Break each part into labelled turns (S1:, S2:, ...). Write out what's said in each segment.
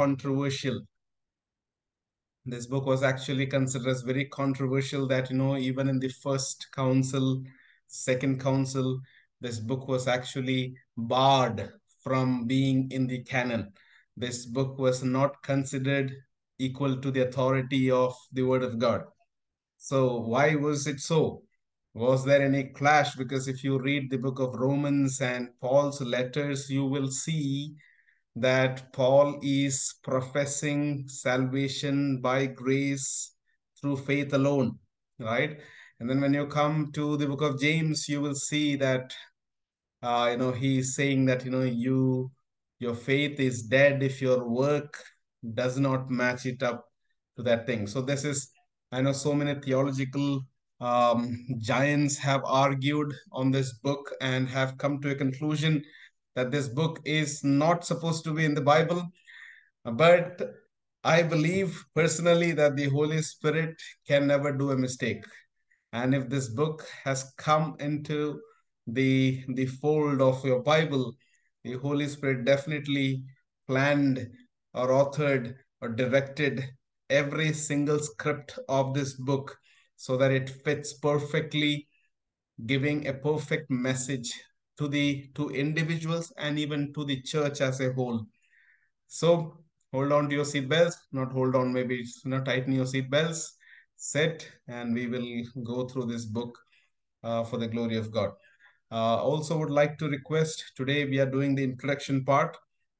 S1: controversial. This book was actually considered as very controversial that, you know, even in the first council, second council, this book was actually barred from being in the canon. This book was not considered equal to the authority of the word of God. So why was it so? Was there any clash? Because if you read the book of Romans and Paul's letters, you will see that Paul is professing salvation by grace through faith alone, right? And then when you come to the book of James, you will see that, uh, you know, he's saying that, you know, you, your faith is dead if your work does not match it up to that thing. So this is, I know so many theological um, giants have argued on this book and have come to a conclusion that this book is not supposed to be in the Bible. But I believe personally that the Holy Spirit can never do a mistake. And if this book has come into the, the fold of your Bible, the Holy Spirit definitely planned or authored or directed every single script of this book so that it fits perfectly, giving a perfect message to the to individuals and even to the church as a whole. So hold on to your seat belts, not hold on, maybe you know, tighten your seat belts, set, and we will go through this book uh, for the glory of God. Uh, also would like to request today we are doing the introduction part.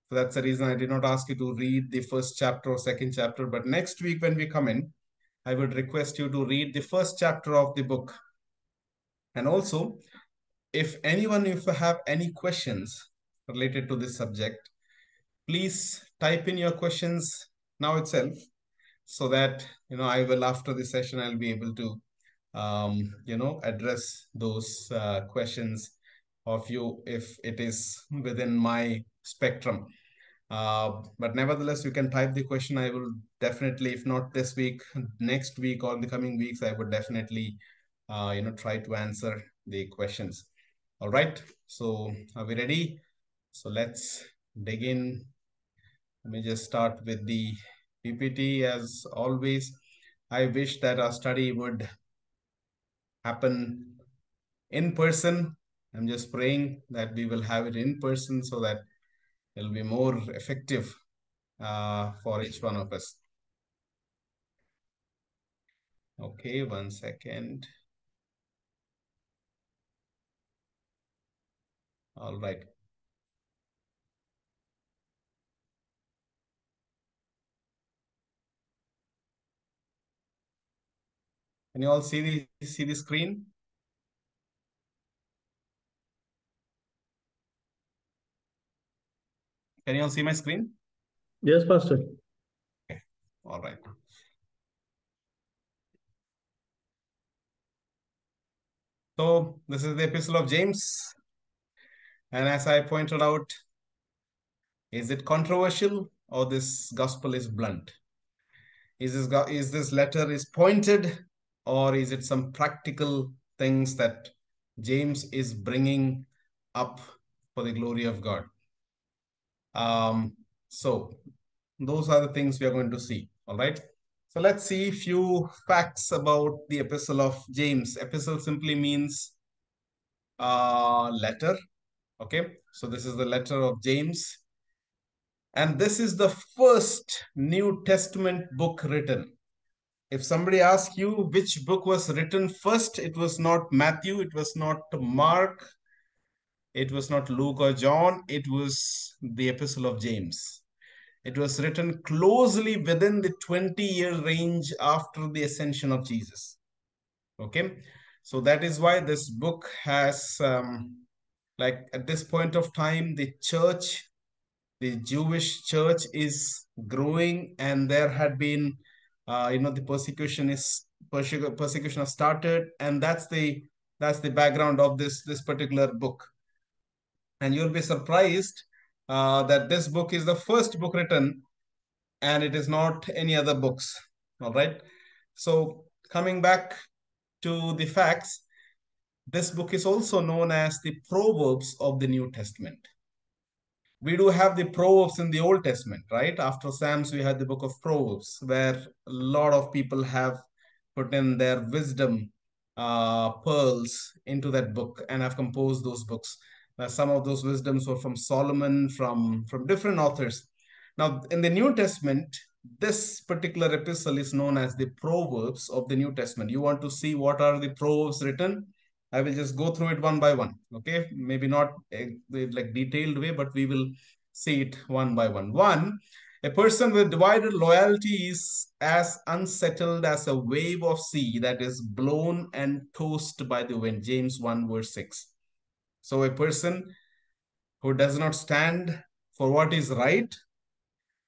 S1: So that's the reason I did not ask you to read the first chapter or second chapter. But next week when we come in, I would request you to read the first chapter of the book. And also, if anyone, if you have any questions related to this subject, please type in your questions now itself so that, you know, I will, after the session, I'll be able to, um, you know, address those uh, questions of you if it is within my spectrum. Uh, but nevertheless, you can type the question. I will definitely, if not this week, next week or the coming weeks, I would definitely, uh, you know, try to answer the questions. All right. So are we ready? So let's dig in. Let me just start with the PPT as always. I wish that our study would happen in person. I'm just praying that we will have it in person so that it'll be more effective uh, for each one of us. Okay, one second. All right. Can you all see the see the screen? Can you all see my screen?
S2: Yes, Pastor.
S1: Okay. All right. So this is the epistle of James. And as I pointed out, is it controversial or this gospel is blunt? Is this, is this letter is pointed or is it some practical things that James is bringing up for the glory of God? Um, so those are the things we are going to see. All right. So let's see a few facts about the epistle of James. Epistle simply means uh, letter. Okay. So this is the letter of James. And this is the first New Testament book written. If somebody asks you which book was written first, it was not Matthew, it was not Mark, it was not Luke or John, it was the Epistle of James. It was written closely within the 20 year range after the ascension of Jesus. Okay, so that is why this book has, um, like at this point of time, the church, the Jewish church is growing, and there had been, uh, you know, the persecution is persecution has started, and that's the that's the background of this this particular book and you'll be surprised uh, that this book is the first book written and it is not any other books. All right. So coming back to the facts, this book is also known as the Proverbs of the New Testament. we do have the Proverbs in the Old Testament, right? After Psalms, we had the book of Proverbs, where a lot of people have put in their wisdom uh, pearls into that book and have composed those books. Some of those wisdoms were from Solomon, from, from different authors. Now, in the New Testament, this particular epistle is known as the Proverbs of the New Testament. You want to see what are the Proverbs written? I will just go through it one by one. Okay, maybe not like detailed way, but we will see it one by one. One, a person with divided loyalty is as unsettled as a wave of sea that is blown and tossed by the wind. James 1 verse 6. So a person who does not stand for what is right,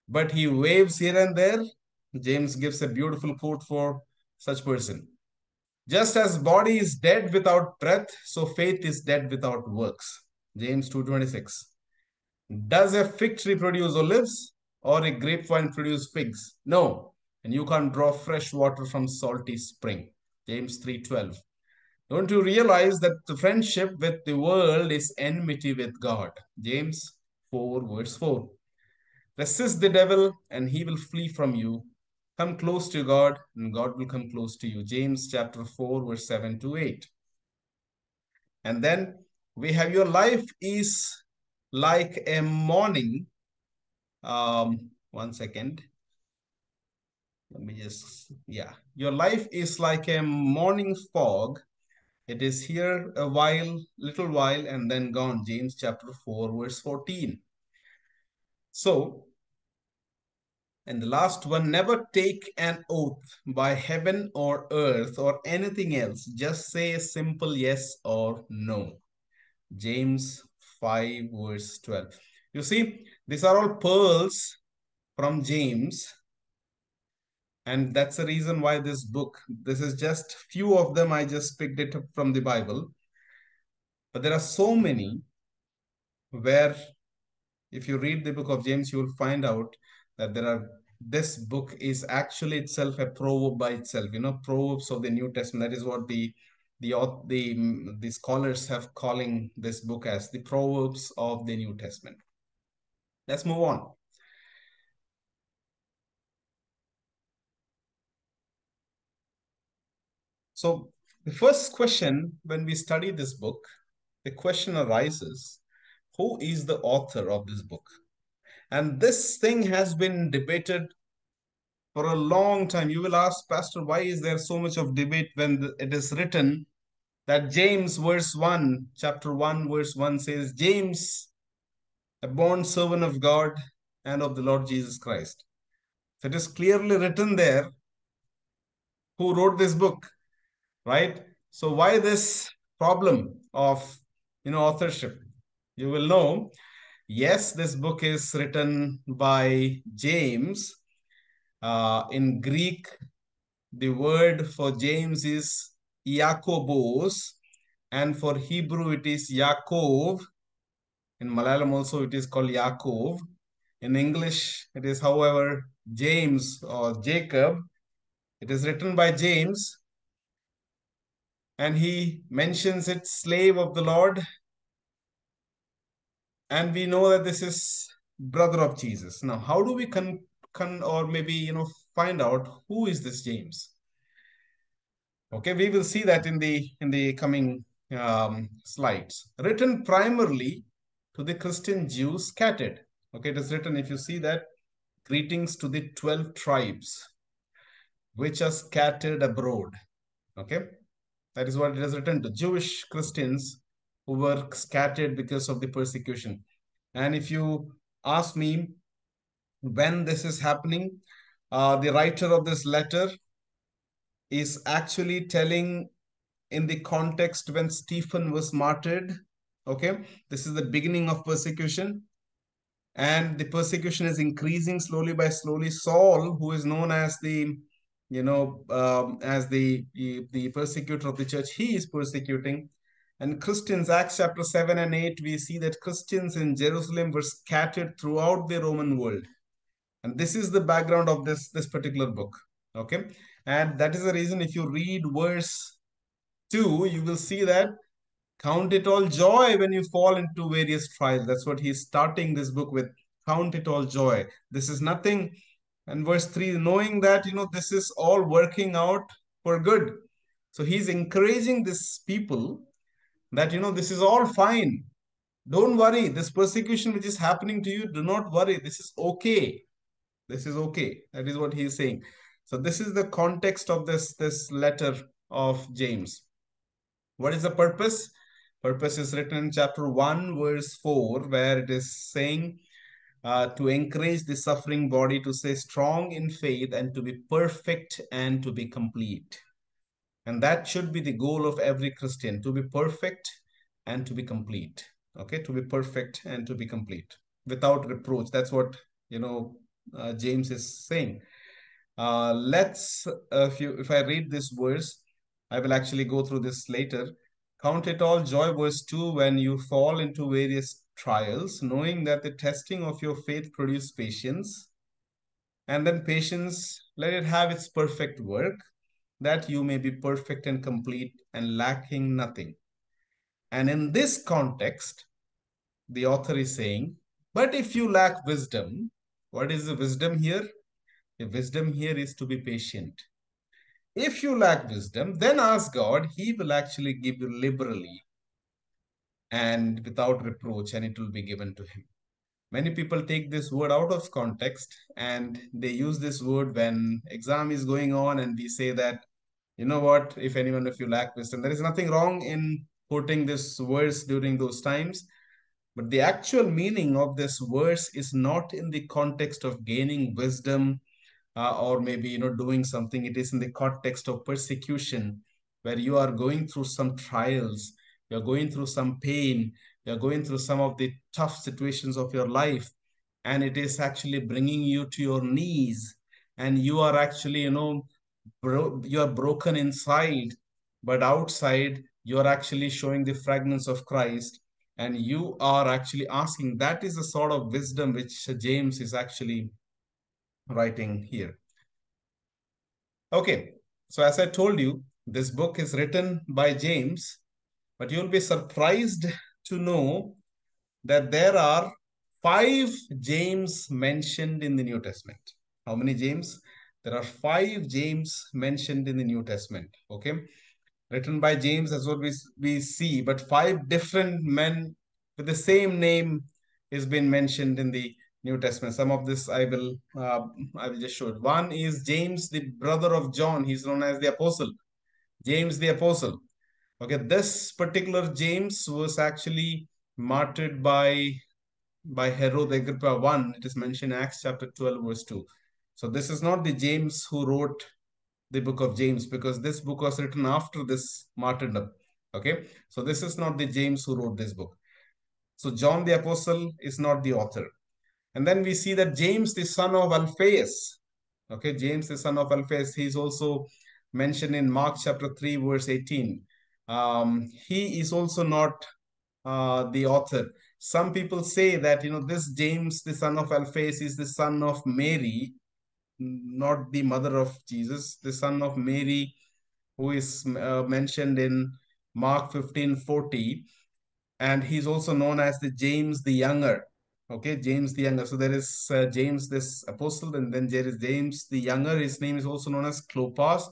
S1: but he waves here and there, James gives a beautiful quote for such person. Just as body is dead without breath, so faith is dead without works. James 2.26. Does a fig tree produce olives or a grapevine produce figs? No. And you can't draw fresh water from salty spring. James 3.12. Don't you realize that the friendship with the world is enmity with God? James 4 verse 4. Resist the devil and he will flee from you. Come close to God, and God will come close to you. James chapter 4, verse 7 to 8. And then we have your life is like a morning. Um, one second. Let me just, yeah. Your life is like a morning fog. It is here a while, little while, and then gone. James chapter 4, verse 14. So and the last one, never take an oath by heaven or earth or anything else. Just say a simple yes or no. James 5 verse 12. You see, these are all pearls from James. And that's the reason why this book, this is just few of them. I just picked it up from the Bible. But there are so many where if you read the book of James, you will find out that there are this book is actually itself a proverb by itself you know proverbs of the new testament. That is what the the the the scholars have calling this book as the proverbs of the new testament. Let's move on. So the first question when we study this book the question arises who is the author of this book and this thing has been debated for a long time. You will ask, Pastor, why is there so much of debate when it is written that James, verse 1, chapter 1, verse 1 says, James, a bond servant of God and of the Lord Jesus Christ. So it is clearly written there who wrote this book, right? So why this problem of, you know, authorship? You will know Yes, this book is written by James. Uh, in Greek, the word for James is Iakobos, and for Hebrew it is Yaakov. In Malayalam also it is called Yaakov. In English, it is, however, James or Jacob. It is written by James, and he mentions it, slave of the Lord, and we know that this is brother of Jesus. Now, how do we con, con or maybe you know find out who is this James? Okay, we will see that in the in the coming um, slides. Written primarily to the Christian Jews scattered. Okay, it is written if you see that greetings to the 12 tribes which are scattered abroad. Okay, that is what it is written to Jewish Christians who were scattered because of the persecution. And if you ask me when this is happening, uh, the writer of this letter is actually telling in the context when Stephen was martyred. Okay, this is the beginning of persecution. And the persecution is increasing slowly by slowly. Saul, who is known as the you know, um, as the, the, the persecutor of the church, he is persecuting and Christians, Acts chapter 7 and 8, we see that Christians in Jerusalem were scattered throughout the Roman world. And this is the background of this, this particular book. Okay. And that is the reason if you read verse 2, you will see that Count it all joy when you fall into various trials. That's what he's starting this book with. Count it all joy. This is nothing. And verse 3 knowing that, you know, this is all working out for good. So he's encouraging these people that, you know, this is all fine. Don't worry. This persecution which is happening to you, do not worry. This is okay. This is okay. That is what he is saying. So this is the context of this, this letter of James. What is the purpose? Purpose is written in chapter 1, verse 4, where it is saying uh, to encourage the suffering body to stay strong in faith and to be perfect and to be complete. And that should be the goal of every Christian to be perfect and to be complete. Okay, to be perfect and to be complete without reproach. That's what, you know, uh, James is saying. Uh, let's, uh, if, you, if I read this verse, I will actually go through this later. Count it all joy, verse 2, when you fall into various trials, knowing that the testing of your faith produces patience. And then patience, let it have its perfect work, that you may be perfect and complete and lacking nothing. And in this context, the author is saying, but if you lack wisdom, what is the wisdom here? The wisdom here is to be patient. If you lack wisdom, then ask God, He will actually give you liberally and without reproach, and it will be given to Him. Many people take this word out of context and they use this word when exam is going on, and we say that, you know what, if anyone of you lack wisdom, there is nothing wrong in quoting this verse during those times. But the actual meaning of this verse is not in the context of gaining wisdom uh, or maybe you know doing something it is in the context of persecution where you are going through some trials you're going through some pain you're going through some of the tough situations of your life and it is actually bringing you to your knees and you are actually you know bro- you are broken inside but outside you are actually showing the fragrance of christ and you are actually asking that is the sort of wisdom which james is actually writing here. Okay, so as I told you, this book is written by James, but you'll be surprised to know that there are five James mentioned in the New Testament. How many James? There are five James mentioned in the New Testament. Okay, written by James, that's what we, we see, but five different men with the same name is been mentioned in the New Testament. Some of this I will uh, I will just show it. One is James, the brother of John. He's known as the apostle. James the apostle. Okay, this particular James was actually martyred by by Herod Agrippa one. It is mentioned Acts chapter 12, verse 2. So this is not the James who wrote the book of James because this book was written after this martyrdom. Okay, so this is not the James who wrote this book. So John the apostle is not the author. And then we see that James, the son of Alphaeus, okay, James, the son of Alphaeus, he's also mentioned in Mark chapter 3, verse 18. Um, he is also not uh, the author. Some people say that, you know, this James, the son of Alphaeus, is the son of Mary, not the mother of Jesus, the son of Mary, who is uh, mentioned in Mark 15 40. And he's also known as the James the Younger. Okay james the younger. So there is uh, james this apostle and then there is james the younger. His name is also known as clopas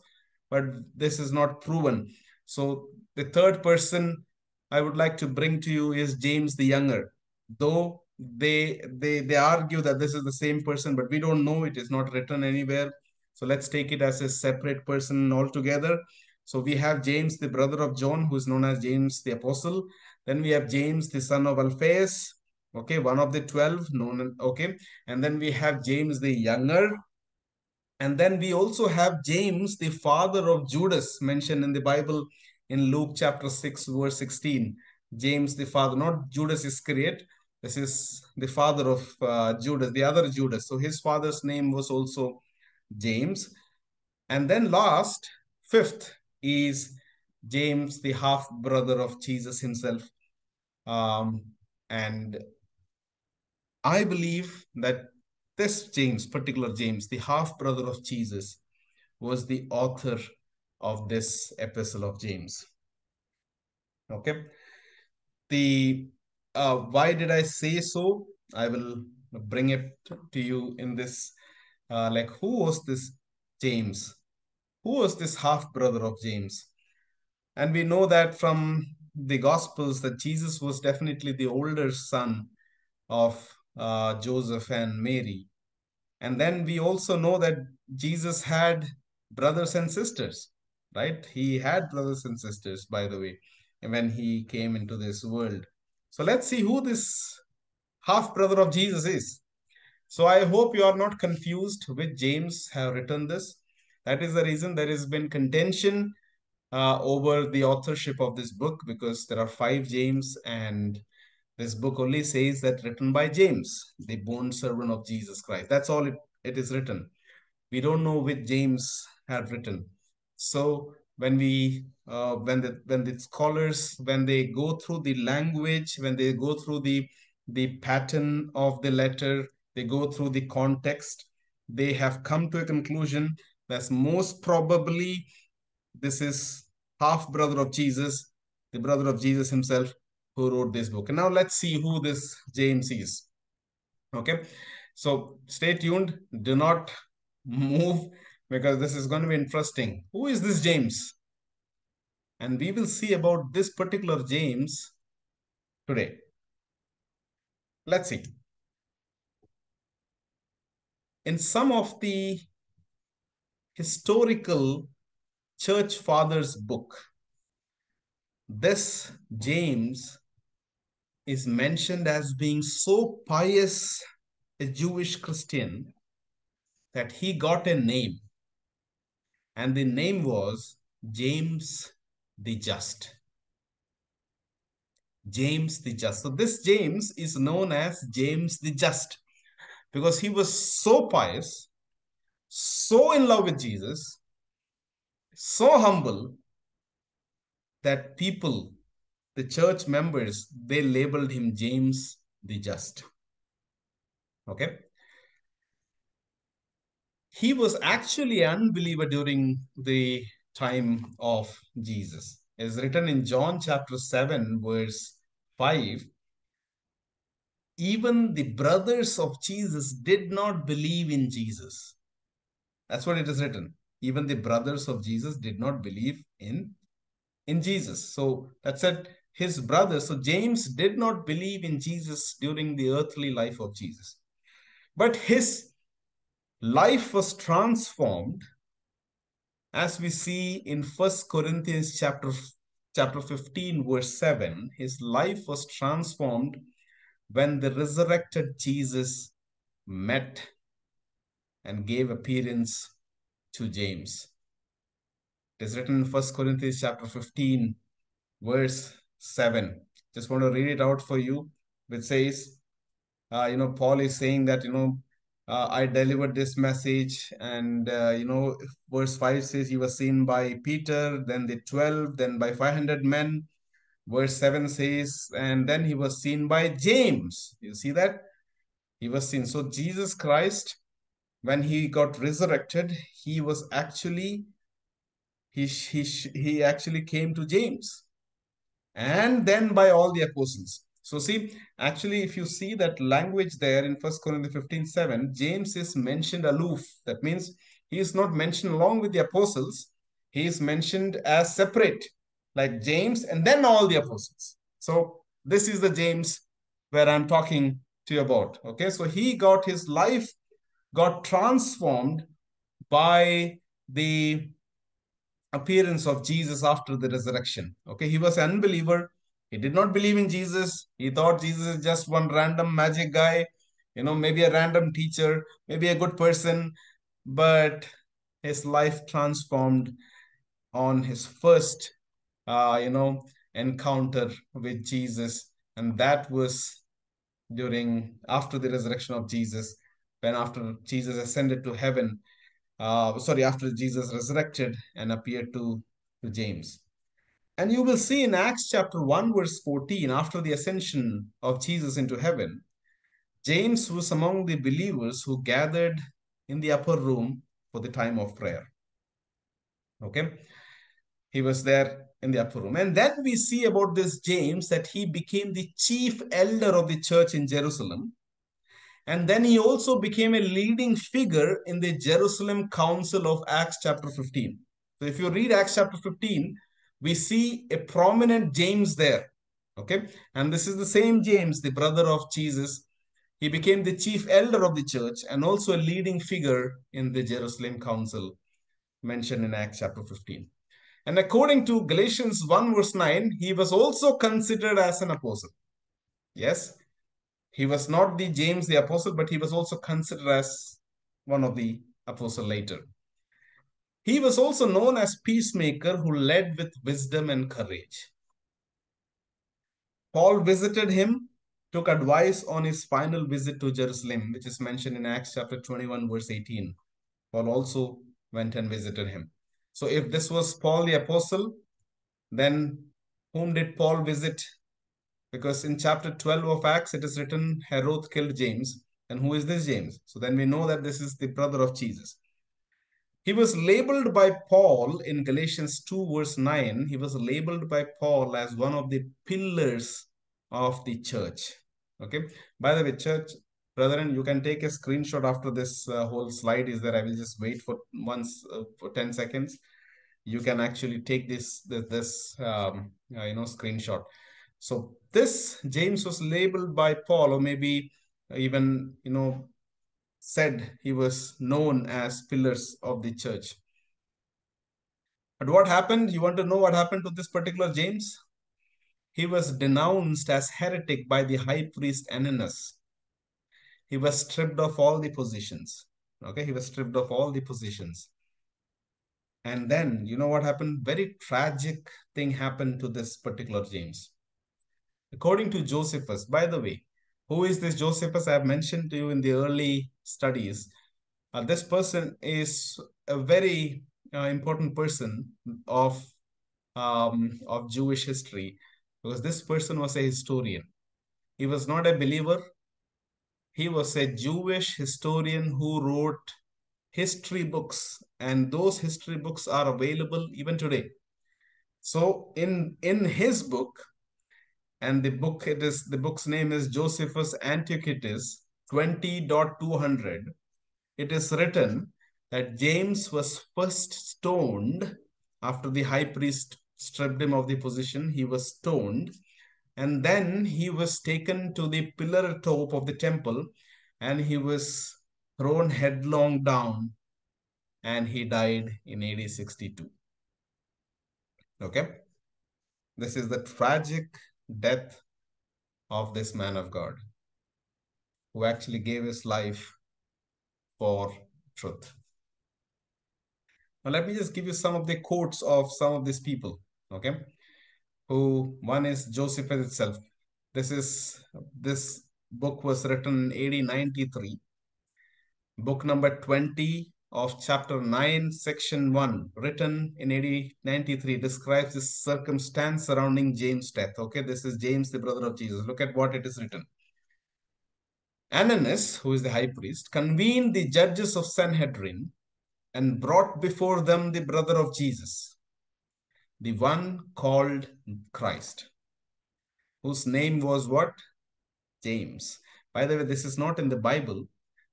S1: but this is not proven. So the third person i would like to bring to you is james the younger. Though they they they argue that this is the same person but we don't know. It is not written anywhere. So let's take it as a separate person altogether. So we have james the brother of john who is known as james the apostle. Then we have james the son of alphaeus. Okay one of the 12 known okay. And then we have james the younger. And then we also have james the father of judas mentioned in the bible in luke chapter 6 verse 16 james the father not judas iscariot this is the father of uh, judas the other judas so his father's name was also james and then last fifth is james the half brother of jesus himself um, and I believe that this James, particular James, the half brother of Jesus, was the author of this epistle of James. Okay. the uh, why did I say so? I will bring it to you in this. Uh, like, who was this James? Who was this half brother of James? And we know that from the Gospels that Jesus was definitely the older son of uh, Joseph and Mary. And then we also know that Jesus had brothers and sisters, right? He had brothers and sisters, by the way, when he came into this world. So let's see who this half brother of Jesus is. So I hope you are not confused with James have written this. That is the reason there has been contention uh, over the authorship of this book because there are five James and this book only says that written by James, the bond servant of Jesus Christ. That's all it, it is written. We don't know which James had written. So when we uh, when the when the scholars when they go through the language, when they go through the the pattern of the letter, they go through the context, they have come to a conclusion that most probably this is half brother of Jesus, the brother of Jesus himself, who wrote this book. And now let's see who this James is. Okay, so stay tuned. Do not move because this is going to be interesting. Who is this James? And we will see about this particular James today. Let's see. In some of the historical church fathers book, this James is mentioned as being so pious a Jewish Christian that he got a name. And the name was James the Just. James the Just. So this James is known as James the Just because he was so pious, so in love with Jesus, so humble that people, the church members, they labeled him James the Just. Okay. He was actually an unbeliever during the time of Jesus. It is written in John chapter 7, verse 5. Even the brothers of Jesus did not believe in Jesus. That's what it is written. Even the brothers of Jesus did not believe in, in Jesus. So that said, his brothers, so James did not believe in Jesus during the earthly life of Jesus. But his life was transformed as we see in First Corinthians chapter, chapter 15, verse 7, his life was transformed when the resurrected Jesus met and gave appearance to James. It is written in First Corinthians chapter 15, verse 7. Just want to read it out for you, which says, uh, you know, Paul is saying that, you know, uh, I delivered this message. And, uh, you know, verse 5 says he was seen by Peter, then the 12, then by 500 men. Verse 7 says, and then he was seen by James. You see that? He was seen. So Jesus Christ, when he got resurrected, he was actually, he, he, he actually came to James. And then by all the apostles. So see, actually, if you see that language there in First Corinthians 15, 7, James is mentioned aloof. That means he is not mentioned along with the apostles. He is mentioned as separate, like James and then all the apostles. So this is the James where I'm talking to you about. Okay, so he got his life got transformed by the appearance of Jesus after the resurrection. Okay, he was an unbeliever he did not believe in Jesus. He thought Jesus is just one random magic guy, you know, maybe a random teacher, maybe a good person. But his life transformed on his first, uh, you know, encounter with Jesus. And that was during, after the resurrection of Jesus, when after Jesus ascended to heaven, uh, sorry, after Jesus resurrected and appeared to, to James. And you will see in Acts chapter 1, verse 14, after the ascension of Jesus into heaven, James was among the believers who gathered in the upper room for the time of prayer. Okay? He was there in the upper room. And then we see about this James that he became the chief elder of the church in Jerusalem. And then he also became a leading figure in the Jerusalem Council of Acts chapter 15. So if you read Acts chapter 15, we see a prominent James there. Okay. And this is the same James, the brother of Jesus. He became the chief elder of the church and also a leading figure in the Jerusalem Council mentioned in Acts chapter 15. And according to Galatians 1 verse 9, he was also considered as an apostle. Yes, he was not the James the apostle, but he was also considered as one of the apostle later. He was also known as peacemaker who led with wisdom and courage. Paul visited him, took advice on his final visit to Jerusalem, which is mentioned in Acts chapter 21, verse 18. Paul also went and visited him. So if this was Paul the apostle, then whom did Paul visit? Because in chapter 12 of Acts, it is written, Herod killed James. And who is this James? So then we know that this is the brother of Jesus. He was labeled by Paul in Galatians 2, verse 9. He was labeled by Paul as one of the pillars of the church. Okay. By the way, church, brethren, you can take a screenshot after this uh, whole slide is there. I will just wait for once uh, for 10 seconds. You can actually take this, this, this um, uh, you know, screenshot. So this James was labeled by Paul or maybe even, you know, said he was known as pillars of the church. But what happened? You want to know what happened to this particular James? He was denounced as heretic by the high priest Ananus. He was stripped of all the positions. Okay, he was stripped of all the positions. And then, you know what happened? Very tragic thing happened to this particular James. According to Josephus, by the way, who is this Josephus? I have mentioned to you in the early studies. Uh, this person is a very uh, important person of um, of Jewish history because this person was a historian. He was not a believer. He was a Jewish historian who wrote history books, and those history books are available even today. So in in his book, and the book it is the book's name is Josephus Antiquities 20.200 it is written that James was first stoned after the high priest stripped him of the position. He was stoned. And then he was taken to the pillar top of the temple and he was thrown headlong down and he died in AD 62 okay? This is the tragic death of this man of God who actually gave his life for truth. Now, let me just give you some of the quotes of some of these people, okay? Who one is Josephus itself. This is this book was written in AD 93. Book number 20 of chapter 9, section 1, written in AD 93, describes the circumstance surrounding James' death. Okay, this is James, the brother of Jesus. Look at what it is written. Ananias, who is the high priest, convened the judges of Sanhedrin and brought before them the brother of Jesus, the one called Christ, whose name was what? James. By the way, this is not in the Bible.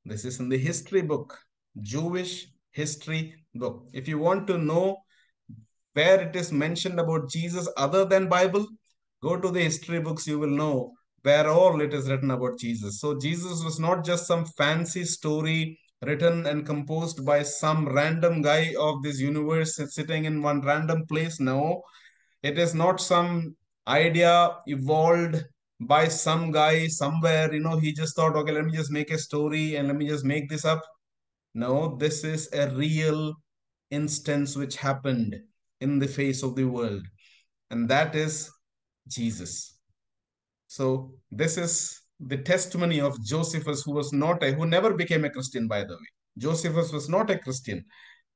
S1: This is in the history book Jewish history book. If you want to know where it is mentioned about Jesus other than Bible, go to the history books, you will know where all it is written about Jesus. So Jesus was not just some fancy story written and composed by some random guy of this universe sitting in one random place. No, it is not some idea evolved by some guy somewhere. You know, he just thought, okay, let me just make a story and let me just make this up. No, this is a real instance which happened in the face of the world. And that is Jesus. So this is the testimony of Josephus, who was not a, who never became a Christian, by the way. Josephus was not a Christian.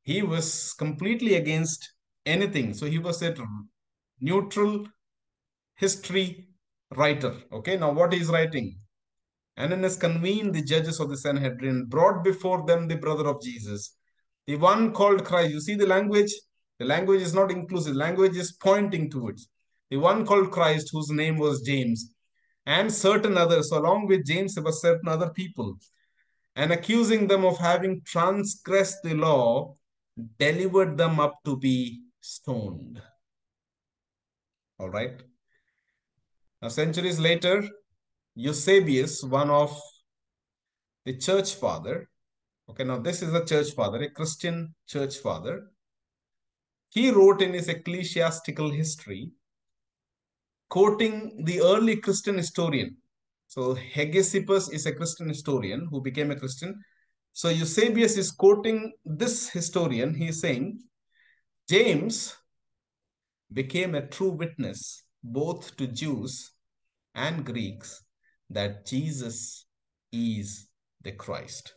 S1: He was completely against anything. So he was a neutral history writer. Okay, now what he's writing? Ananias convened the judges of the Sanhedrin, brought before them the brother of Jesus, the one called Christ. You see the language? The language is not inclusive. Language is pointing towards the one called Christ, whose name was James, and certain others. So along with James, there were certain other people, and accusing them of having transgressed the law, delivered them up to be stoned. All right. Now, centuries later, Eusebius, one of the church father, okay, now this is a church father, a Christian church father. He wrote in his ecclesiastical history, quoting the early Christian historian. So Hegesippus is a Christian historian who became a Christian. So Eusebius is quoting this historian. He is saying, James became a true witness both to Jews and Greeks that Jesus is the Christ.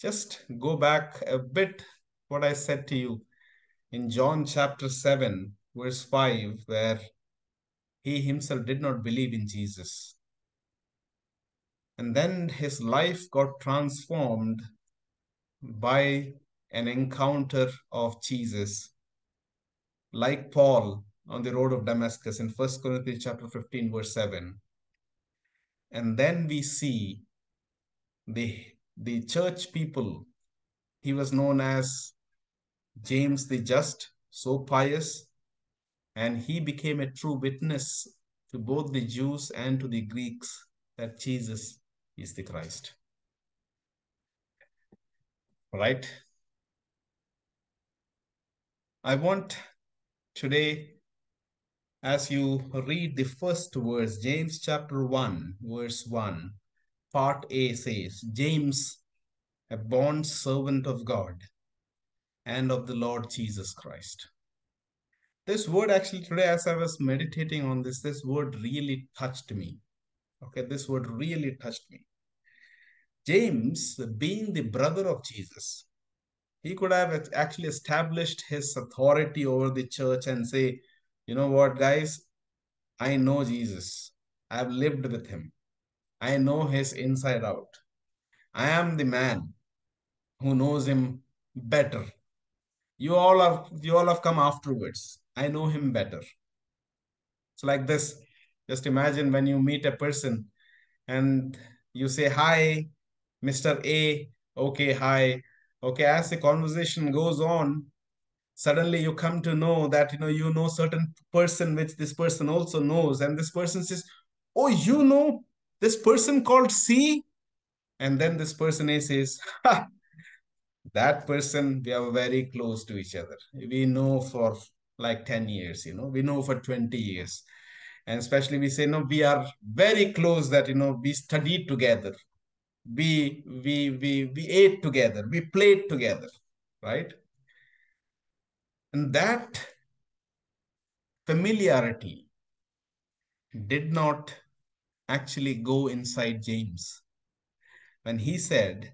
S1: Just go back a bit what I said to you in John chapter 7, verse 5, where he himself did not believe in Jesus. And then his life got transformed by an encounter of Jesus. Like Paul, on the road of Damascus in First Corinthians chapter 15, verse 7. And then we see the, the church people. He was known as James the Just, so pious, and he became a true witness to both the Jews and to the Greeks that Jesus is the Christ. Right? I want today as you read the first verse, James chapter 1, verse 1, part A says, James, a bond servant of God and of the Lord Jesus Christ. This word actually today, as I was meditating on this, this word really touched me. Okay, this word really touched me. James, being the brother of Jesus, he could have actually established his authority over the church and say, you know what, guys? I know Jesus. I've lived with him. I know his inside out. I am the man who knows him better. You all have you all have come afterwards. I know him better. It's like this. Just imagine when you meet a person and you say, Hi, Mr. A. Okay, hi. Okay, as the conversation goes on, suddenly you come to know that you know you know certain person which this person also knows and this person says oh you know this person called c? And then this person a says ha, that person we are very close to each other. We know for like 10 years you know. We know for 20 years. And especially we say no we are very close that you know we studied together. We we we we ate together. We played together right and that familiarity did not actually go inside James. When he said,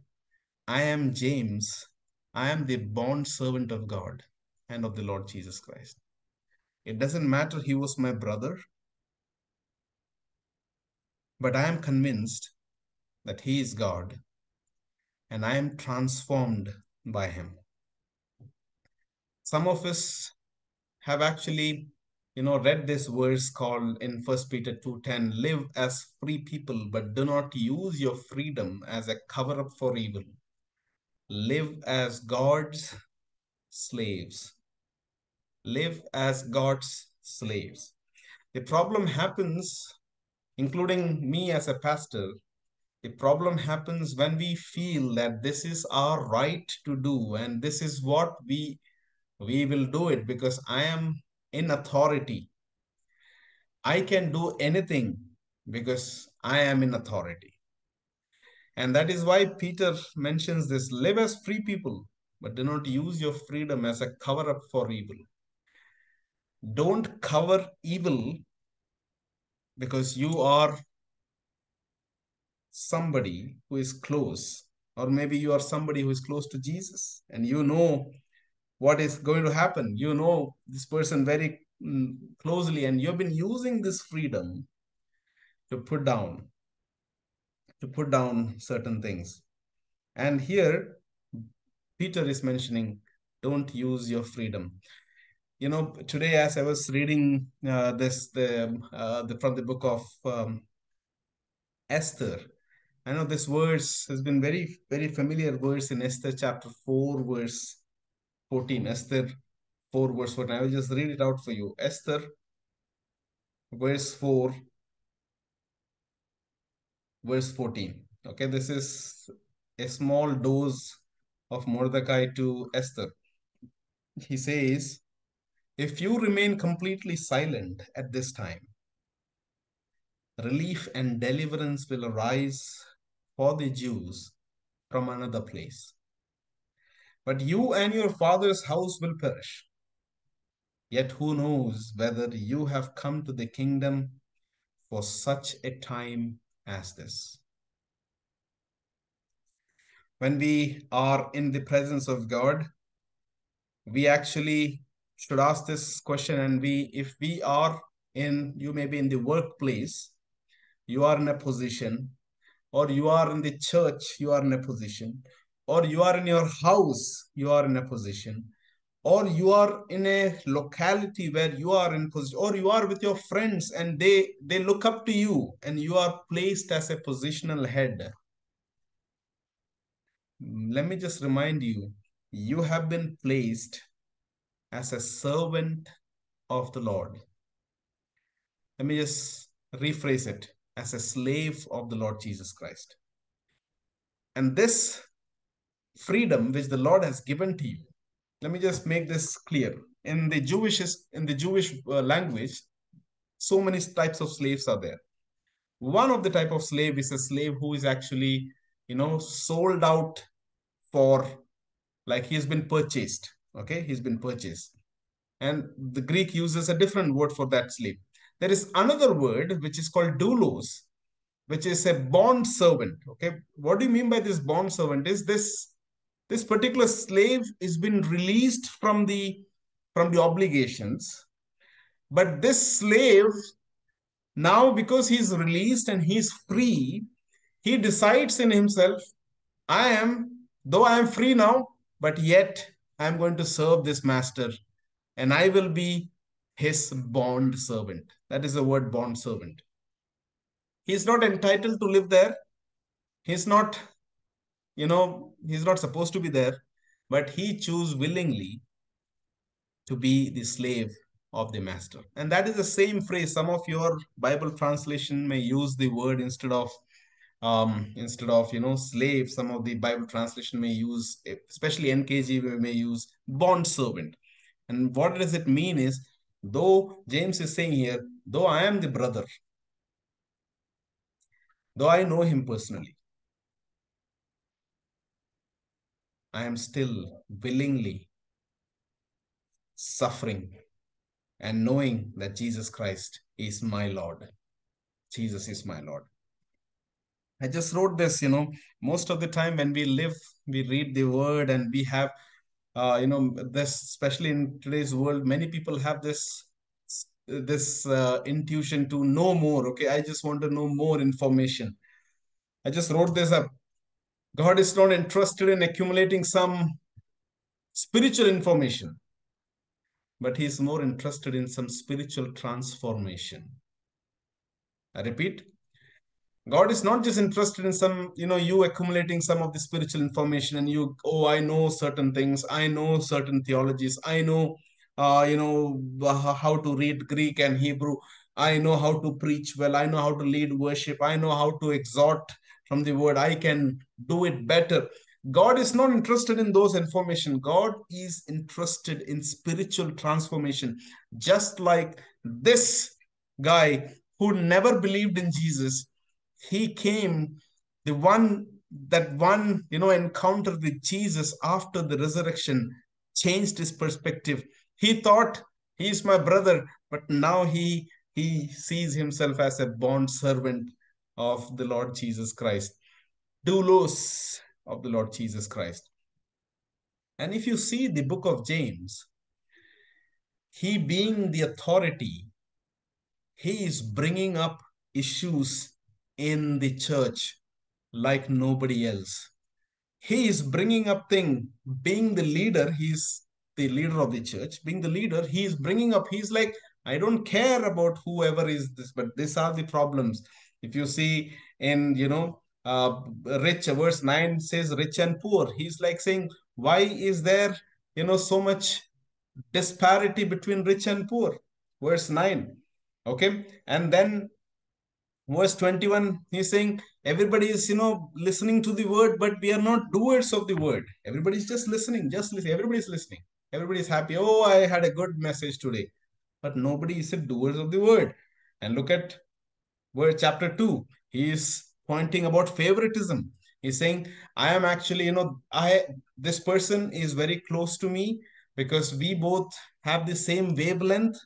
S1: I am James, I am the bond servant of God and of the Lord Jesus Christ. It doesn't matter he was my brother, but I am convinced that he is God and I am transformed by him some of us have actually you know read this verse called in first peter 2.10 live as free people but do not use your freedom as a cover up for evil. Live as god's slaves. Live as god's slaves. The problem happens including me as a pastor the problem happens when we feel that this is our right to do and this is what we we will do it because I am in authority. I can do anything because I am in authority. And that is why Peter mentions this live as free people, but do not use your freedom as a cover up for evil. Don't cover evil because you are somebody who is close, or maybe you are somebody who is close to Jesus and you know what is going to happen. You know this person very mm, closely, and you've been using this freedom to put down, to put down certain things. And here, Peter is mentioning, Don't use your freedom. You know, today as I was reading uh, this the, uh, the from the book of um, Esther, I know this verse has been very very familiar verse in Esther chapter four verse fourteen. Esther four verse fourteen. I will just read it out for you. Esther verse four verse 14. Okay, this is a small dose of Mordecai to Esther. He says, If you remain completely silent at this time, relief and deliverance will arise for the Jews from another place. But you and your father's house will perish. Yet who knows whether you have come to the kingdom for such a time as this. When we are in the presence of God, we actually should ask this question and we if we are in you may be in the workplace you are in a position or you are in the church you are in a position or you are in your house you are in a position or you are in a locality where you are in position or you are with your friends and they they look up to you and you are placed as a positional head mm, let me just remind you you have been placed as a servant of the Lord. Let me just rephrase it as a slave of the Lord Jesus Christ. And this freedom which the Lord has given to you, let me just make this clear. In the Jewish is in the Jewish uh, language, so many types of slaves are there. One of the type of slave is a slave who is actually, you know, sold out for like he's been purchased okay? He's been purchased. And the greek uses a different word for that slave. There is another word which is called doulos which is a bond servant okay? What do you mean by this bond servant? Is this this particular slave has been released from the from the obligations but this slave now because he's released and he's free he decides in himself i am though I am free now, but yet I am going to serve this master and I will be his bond servant. That is the word bond servant. He is not entitled to live there. He's not, you know, he's not supposed to be there, but he choose willingly to be the slave of the master. And that is the same phrase. Some of your Bible translation may use the word instead of um, instead of you know slave some of the bible translation may use especially nkj may use bond servant and what does it mean is though james is saying here though i am the brother though i know him personally i am still willingly suffering and knowing that jesus christ is my lord jesus is my lord I just wrote this, you know, most of the time when we live, we read the word and we have, uh, you know, this, especially in today's world, many people have this, this uh, intuition to know more. Okay. I just want to know more information. I just wrote this up. God is not interested in accumulating some spiritual information, but he is more interested in some spiritual transformation. I repeat, God is not just interested in some, you know, you accumulating some of the spiritual information and you, oh, I know certain things, I know certain theologies, I know, uh, you know, how to read Greek and Hebrew, I know how to preach well, I know how to lead worship, I know how to exhort from the word, I can do it better. God is not interested in those information. God is interested in spiritual transformation. Just like this guy who never believed in Jesus, he came, the one that one, you know, encounter with Jesus after the resurrection changed his perspective. He thought he's my brother, but now he he sees himself as a bond servant of the Lord Jesus Christ, doulos of the Lord Jesus Christ. And if you see the book of James, he being the authority, he is bringing up issues in the church like nobody else. He is bringing up thing, being the leader, he's the leader of the church, being the leader, he is bringing up, he's like, I don't care about whoever is this, but these are the problems. If you see in, you know, uh, rich, verse 9 says rich and poor. He's like saying, why is there, you know, so much disparity between rich and poor? Verse 9. Okay. And then verse 21 he's saying everybody is you know listening to the word but we are not doers of the word everybody's just listening just listen everybody's listening everybody's happy oh i had a good message today but nobody is a doers of the word and look at word chapter 2 he is pointing about favoritism. He's saying i am actually you know i this person is very close to me because we both have the same wavelength.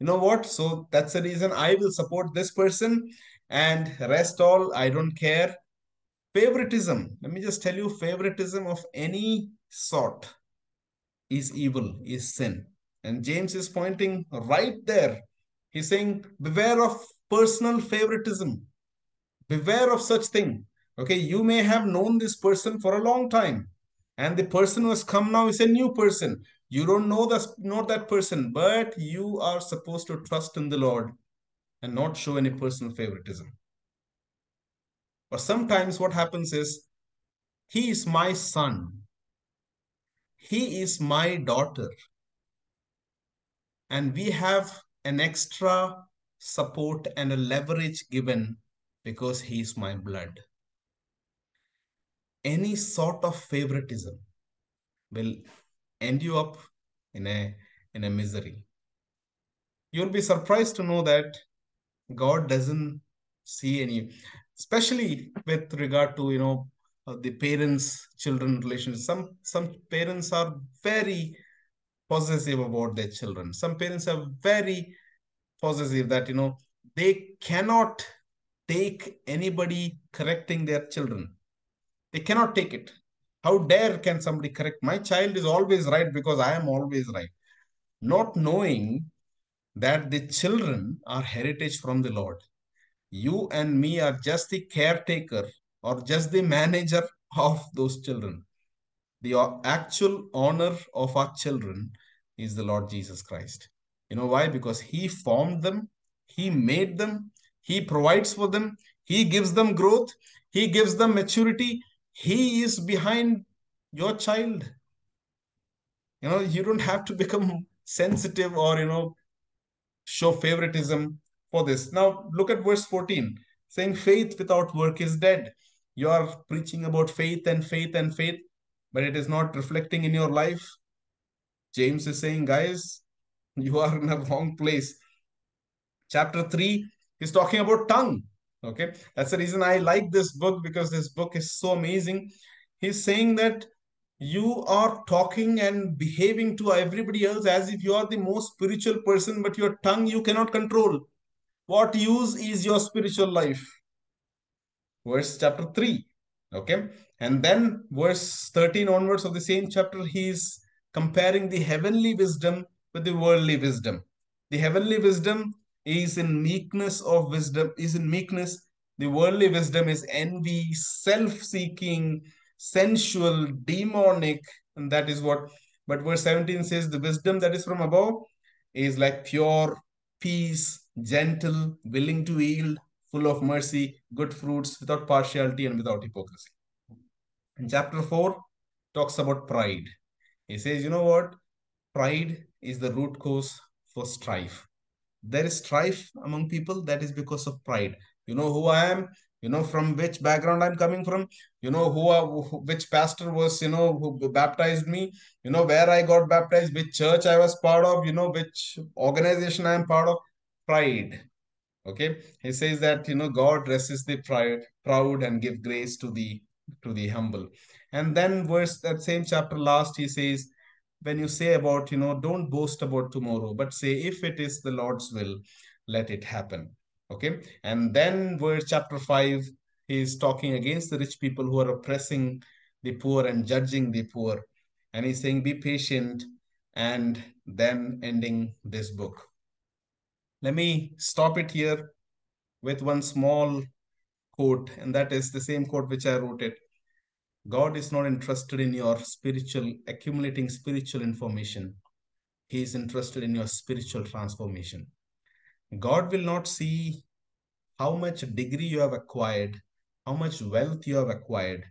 S1: You know what? So that's the reason i will support this person. And rest all i don't care. Favoritism. Let me just tell you favoritism of any sort is evil is sin. And james is pointing right there. He's saying beware of personal favoritism. Beware of such thing. Okay you may have known this person for a long time and the person who has come now is a new person. You don't know the not that person but you are supposed to trust in the lord and not show any personal favoritism. But sometimes what happens is, he is my son, he is my daughter, and we have an extra support and a leverage given because he is my blood. Any sort of favoritism will end you up in a in a misery. You'll be surprised to know that God doesn't see any, especially with regard to you know uh, the parents children relations. Some some parents are very possessive about their children. Some parents are very possessive that you know they cannot take anybody correcting their children. They cannot take it. How dare can somebody correct my child is always right because I am always right. Not knowing that the children are heritage from the Lord. You and me are just the caretaker or just the manager of those children. The actual honor of our children is the Lord Jesus Christ. You know why? Because He formed them, He made them, He provides for them, He gives them growth, He gives them maturity. He is behind your child. You know, you don't have to become sensitive or, you know, show favoritism for this. Now, look at verse 14 saying, faith without work is dead. You are preaching about faith and faith and faith, but it is not reflecting in your life. James is saying, guys, you are in a wrong place. Chapter 3 is talking about tongue. Okay, that's the reason I like this book because this book is so amazing. He's saying that you are talking and behaving to everybody else as if you are the most spiritual person, but your tongue you cannot control. What use is your spiritual life? Verse chapter 3. Okay. And then verse 13 onwards of the same chapter, he is comparing the heavenly wisdom with the worldly wisdom. The heavenly wisdom is in meekness of wisdom, is in meekness. The worldly wisdom is envy, self-seeking, sensual, demonic, and that is what. But verse 17 says, The wisdom that is from above is like pure, peace, gentle, willing to yield, full of mercy, good fruits, without partiality and without hypocrisy. And chapter 4 talks about pride. He says, You know what? Pride is the root cause for strife. There is strife among people that is because of pride. You know who I am? you know from which background i'm coming from? You know who, which pastor was you know who baptized me? You know where i got baptized? Which church i was part of? You know which organization i am part of? Pride. Okay? He says that you know god resists the pride proud and give grace to the to the humble. And then verse that same chapter last he says when you say about you know don't boast about tomorrow but say if it is the lord's will let it happen Okay. And then verse chapter 5, he is talking against the rich people who are oppressing the poor and judging the poor. And he's saying, be patient and then ending this book. Let me stop it here with one small quote, and that is the same quote which I wrote it. God is not interested in your spiritual, accumulating spiritual information. He is interested in your spiritual transformation. God will not see how much degree you have acquired, how much wealth you have acquired,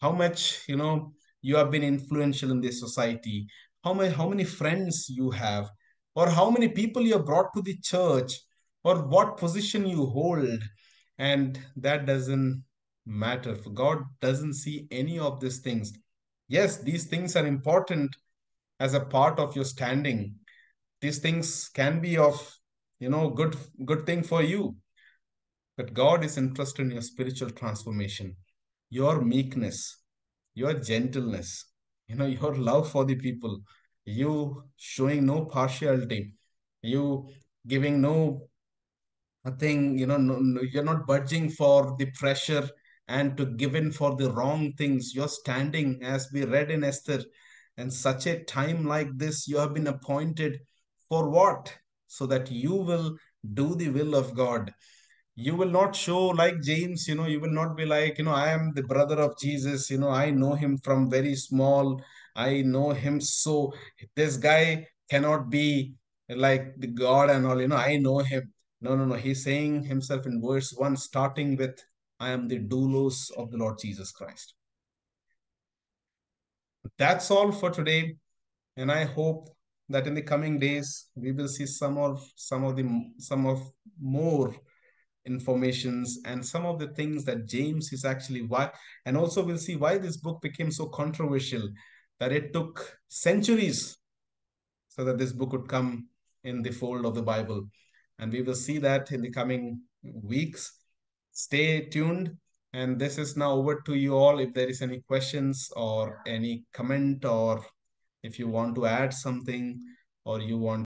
S1: how much, you know, you have been influential in this society, how many, how many friends you have, or how many people you have brought to the church, or what position you hold. And that doesn't matter. For God doesn't see any of these things. Yes, these things are important as a part of your standing. These things can be of, you know, good good thing for you. But God is interested in your spiritual transformation, your meekness, your gentleness, you know, your love for the people, you showing no partiality, you giving no nothing you know no, no, you're not budging for the pressure and to give in for the wrong things you're standing as we read in esther and such a time like this you have been appointed for what so that you will do the will of god you will not show like James, you know, you will not be like, you know, I am the brother of Jesus, you know, I know him from very small. I know him so this guy cannot be like the God and all, you know, I know him. No, no, no. He's saying himself in verse 1, starting with, I am the doulos of the Lord Jesus Christ. That's all for today. And I hope that in the coming days we will see some of some of the some of more informations and some of the things that James is actually why, and also we'll see why this book became so controversial that it took centuries so that this book would come in the fold of the Bible. And we will see that in the coming weeks. Stay tuned. And this is now over to you all. If there is any questions or any comment, or if you want to add something, or you want